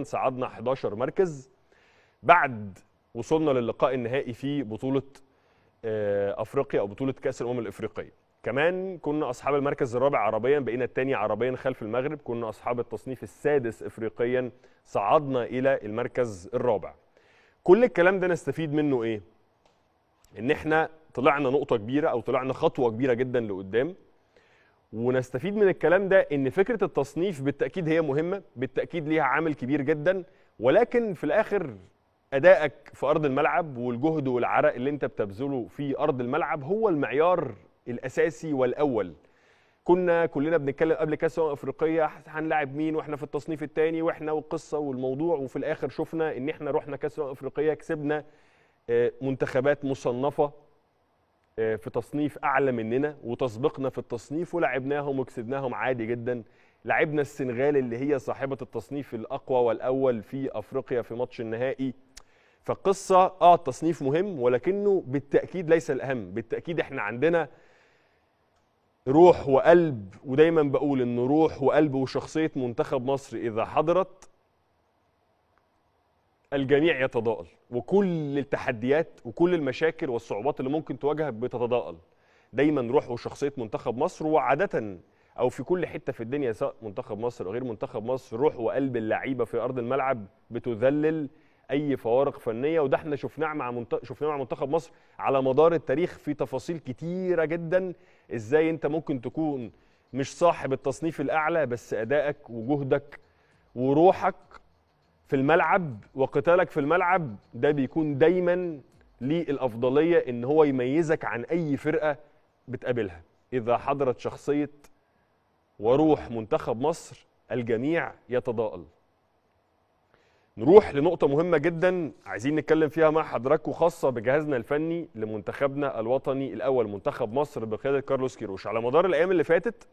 عشان صعدنا 11 مركز. بعد وصلنا للقاء النهائي في بطولة آه، أفريقيا أو بطولة كأس الأمم الإفريقية. كمان كنا أصحاب المركز الرابع عربيا بقينا الثاني عربيا خلف المغرب. كنا أصحاب التصنيف السادس افريقيا صعدنا إلى المركز الرابع. كل الكلام ده نستفيد منه إيه؟ إن إحنا طلعنا نقطة كبيرة أو طلعنا خطوة كبيرة جدا لقدام. ونستفيد من الكلام ده إن فكرة التصنيف بالتأكيد هي مهمة بالتأكيد ليها عامل كبير جدا ولكن في الآخر أدائك في أرض الملعب والجهد والعرق اللي أنت بتبذله في أرض الملعب هو المعيار الأساسي والأول. كنا كلنا بنتكلم قبل كأس الامم الافريقيه هنلاعب مين وإحنا في التصنيف الثاني وإحنا والقصة والموضوع وفي الآخر شفنا إن إحنا رحنا كأس الامم الافريقيه كسبنا آه، منتخبات مصنفة. في تصنيف أعلى مننا وتسبقنا في التصنيف ولعبناهم وكسبناهم عادي جدا. لعبنا السنغال اللي هي صاحبة التصنيف الأقوى والأول في أفريقيا في ماتش النهائي. فالقصة آه التصنيف مهم ولكنه بالتأكيد ليس الأهم. بالتأكيد إحنا عندنا روح وقلب ودايما بقول إن روح وقلب وشخصية منتخب مصر إذا حضرت الجميع يتضاءل وكل التحديات وكل المشاكل والصعوبات اللي ممكن تواجهك بتتضاءل دايما روح وشخصية منتخب مصر وعاده أو في كل حتة في الدنيا سواء منتخب مصر أو غير منتخب مصر روح وقلب اللعيبة في أرض الملعب بتذلل أي فوارق فنية وده إحنا شفناه مع. شفناه مع منتخب مصر على مدار التاريخ في تفاصيل كتيرة جدا إزاي أنت ممكن تكون مش صاحب التصنيف الأعلى بس أدائك وجهدك وروحك في الملعب وقتالك في الملعب ده بيكون دايما ليه الأفضلية إن هو يميزك عن أي فرقة بتقابلها. إذا حضرت شخصية وروح منتخب مصر الجميع يتضاءل. نروح لنقطة مهمة جدا عايزين نتكلم فيها مع حضراتكم خاصة بجهازنا الفني لمنتخبنا الوطني الأول منتخب مصر بقيادة كارلوس كيروش. على مدار الأيام اللي فاتت